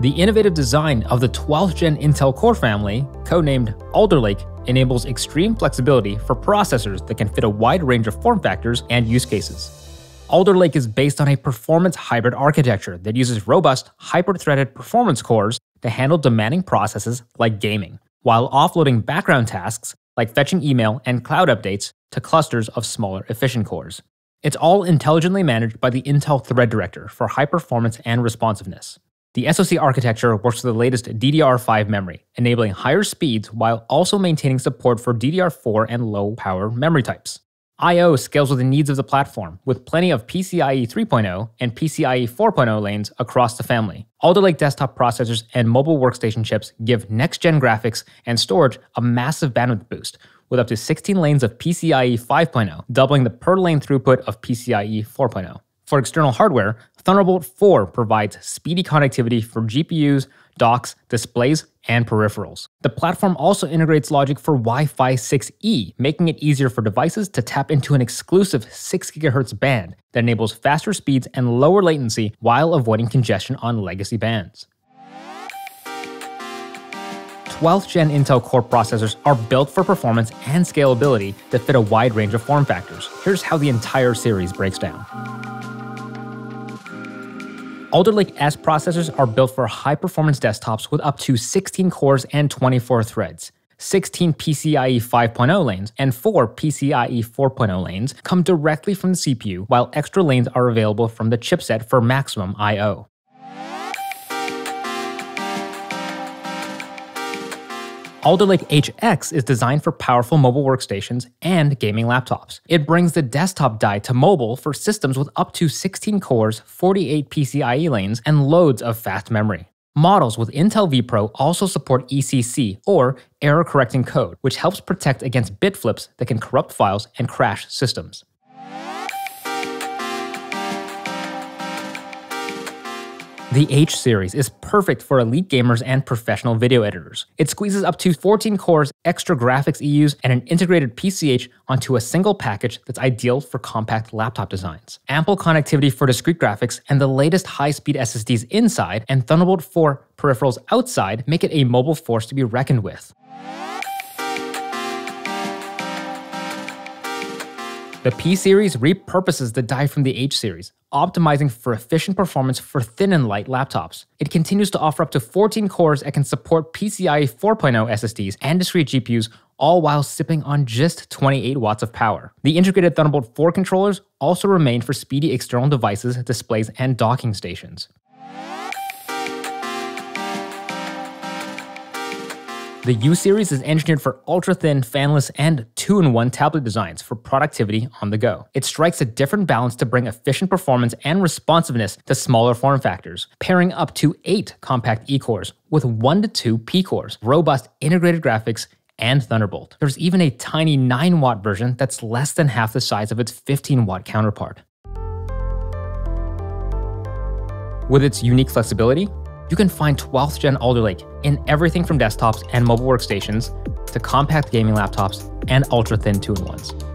The innovative design of the 12th gen Intel Core family, codenamed Alder Lake, enables extreme flexibility for processors that can fit a wide range of form factors and use cases. Alder Lake is based on a performance hybrid architecture that uses robust, hyper-threaded performance cores to handle demanding processes like gaming, while offloading background tasks like fetching email and cloud updates to clusters of smaller efficient cores. It's all intelligently managed by the Intel Thread Director for high performance and responsiveness. The SoC architecture works with the latest DDR5 memory, enabling higher speeds while also maintaining support for DDR4 and low power memory types. I.O. scales with the needs of the platform, with plenty of PCIe 3.0 and PCIe 4.0 lanes across the family. Alder Lake desktop processors and mobile workstation chips give next-gen graphics and storage a massive bandwidth boost, with up to 16 lanes of PCIe 5.0, doubling the per lane throughput of PCIe 4.0. For external hardware, Thunderbolt 4 provides speedy connectivity for GPUs, docks, displays, and peripherals. The platform also integrates logic for Wi Fi 6E, making it easier for devices to tap into an exclusive 6 GHz band that enables faster speeds and lower latency while avoiding congestion on legacy bands. 12th gen Intel Core processors are built for performance and scalability that fit a wide range of form factors. Here's how the entire series breaks down. Alder Lake S processors are built for high performance desktops with up to 16 cores and 24 threads. 16 PCIe 5.0 lanes and 4 PCIe 4.0 lanes come directly from the CPU, while extra lanes are available from the chipset for maximum I.O. Alder Lake HX is designed for powerful mobile workstations and gaming laptops. It brings the desktop die to mobile for systems with up to 16 cores, 48 PCIe lanes, and loads of fast memory. Models with Intel vPro also support ECC, or error correcting code, which helps protect against bit flips that can corrupt files and crash systems. The H series is perfect for elite gamers and professional video editors. It squeezes up to 14 cores, extra graphics EUs, and an integrated PCH onto a single package that's ideal for compact laptop designs. Ample connectivity for discrete graphics and the latest high-speed SSDs inside and Thunderbolt 4 peripherals outside make it a mobile force to be reckoned with. The P series repurposes the die from the H series, optimizing for efficient performance for thin and light laptops. It continues to offer up to 14 cores that can support PCIe 4.0 SSDs and discrete GPUs, all while sipping on just 28 watts of power. The integrated Thunderbolt 4 controllers also remain for speedy external devices, displays, and docking stations. The U series is engineered for ultra thin, fanless, and two in one tablet designs for productivity on the go. It strikes a different balance to bring efficient performance and responsiveness to smaller form factors, pairing up to eight compact E cores with one to two P cores, robust integrated graphics, and Thunderbolt. There's even a tiny 9 watt version that's less than half the size of its 15 watt counterpart. With its unique flexibility, you can find 12th gen Alder Lake in everything from desktops and mobile workstations to compact gaming laptops and ultra thin 2 in 1s.